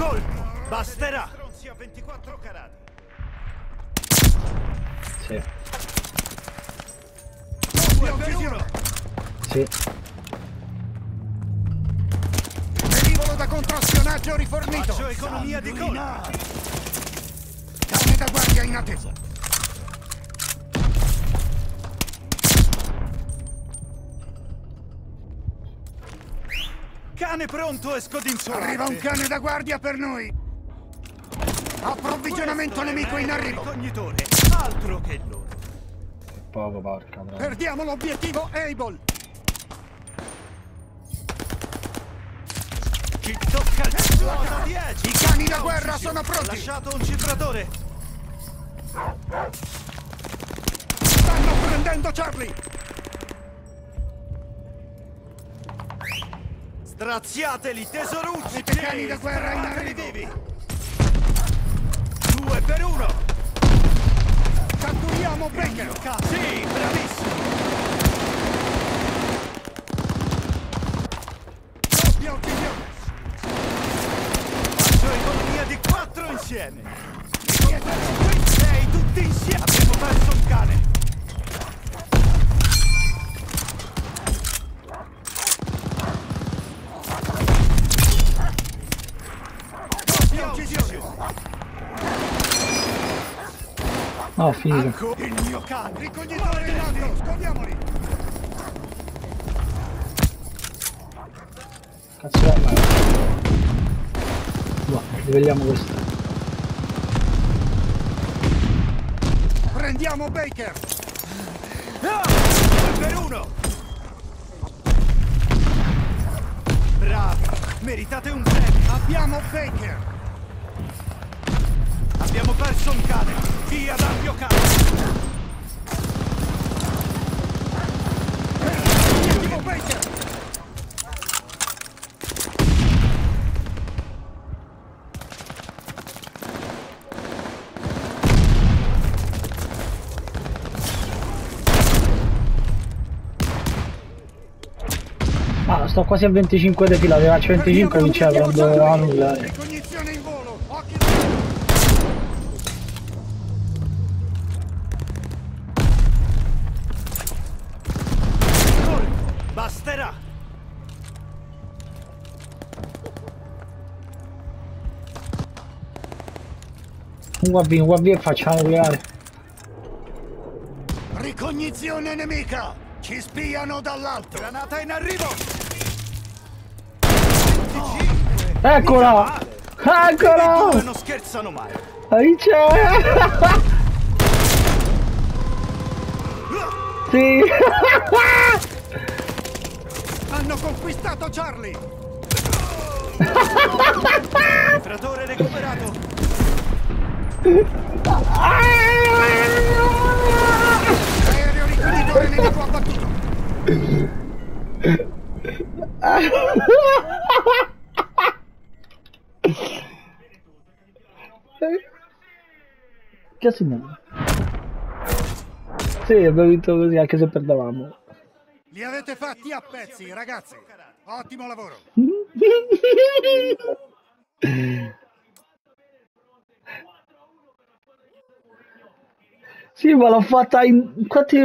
Colpo! Basterà! Stronzi a 24 carati. Sì, sì. Velivolo da contraspionaggio rifornito. Faccio economia di colpo! Cane da guardia in attesa. Cane pronto e scodinzolato! Arriva un cane da guardia per noi. Approvvigionamento nemico in arrivo. Ricognitore! Altro che loro! Poco, porca troia. Perdiamo l'obiettivo Able. Ci tocca il Quota 10! I cani da guerra sono Ho pronti. lasciato un cifratore! Stanno prendendo Charlie. Straziateli, tesorucci! Avete cani da guerra in arrivo. vivi! Due per uno! Catturiamo Baker. Sì, bravissimo! Doppia uccisione. Faccio economia di quattro insieme! Siete No. Ancora il mio cane! Ricognitore in alto. Scordiamoli. Cazzo è la No, riveliamo questo. Prendiamo Baker. Ah! Per uno! Bravi! Meritate un premio! Abbiamo Baker. Abbiamo perso un cane! Mio cane! Obiettivo Baker. Ah, sto quasi a 25 di fila, arrivaccio 25 e comincia a prendere la nulla. Ricognizione in volo. Occhio. Colpo! Basterà! Un UAV, un UAV e facciamo creare. Ricognizione nemica. Ci spiano dall'alto. Granata in arrivo! Eccola! I due Eccola! non scherzano mai! Lì c'è! Sì! Hanno conquistato Charlie. Infratore recuperato! Aereo ricognitore nemico abbattuto. Che signore? Sì, abbiamo vinto così anche se perdevamo. Li avete fatti a pezzi, ragazzi. Ottimo lavoro. Sì, ma l'ho fatta in quanti